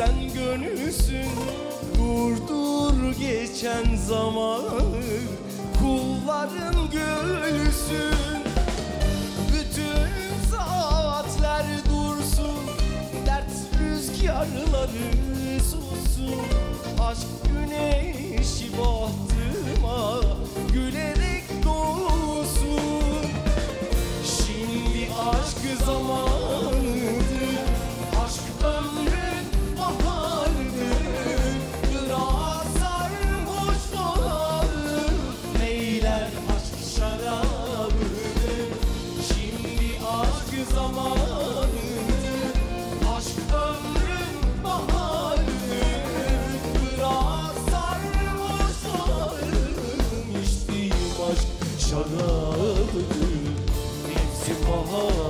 sen gönülsün Durdur geçen zamanı. Kulların gölüsün Bütün saatler dursun. Dert rüzgarları sussun Aşk güneşi bahtıma güler aşağıdı Nefsi bahar.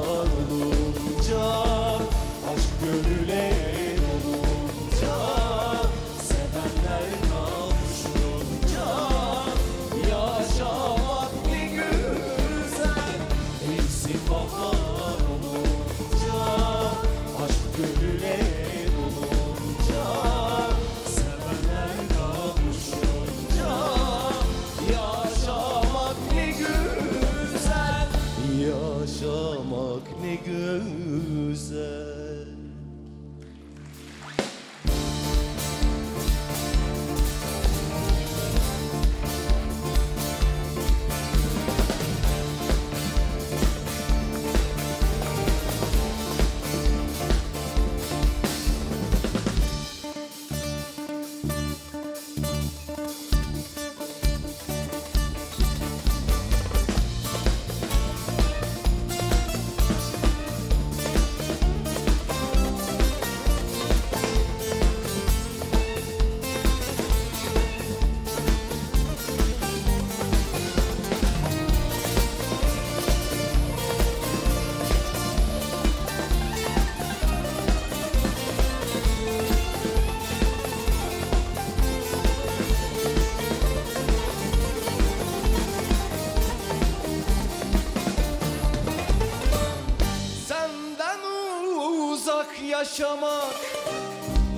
yaşamak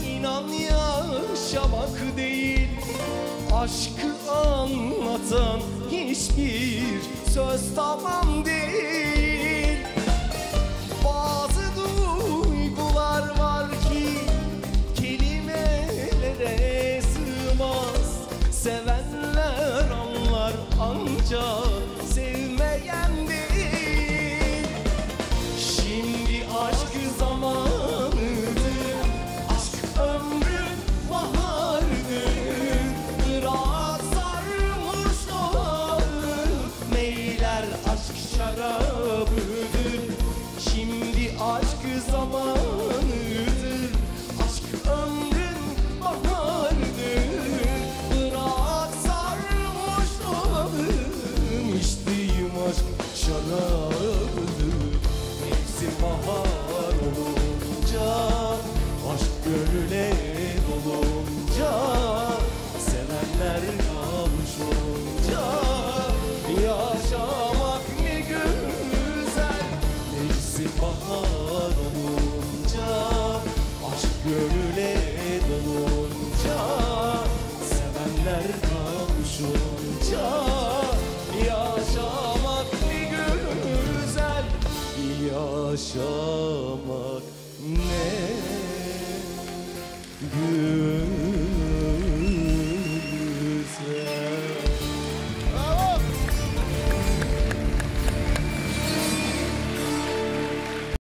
inan yaşamak değil. Aşkı anlatan hiçbir söz tamam değil. Bak Gönüle dolunca Sevenler kavuşunca Yaşamak ne güzel Yaşamak ne güzel.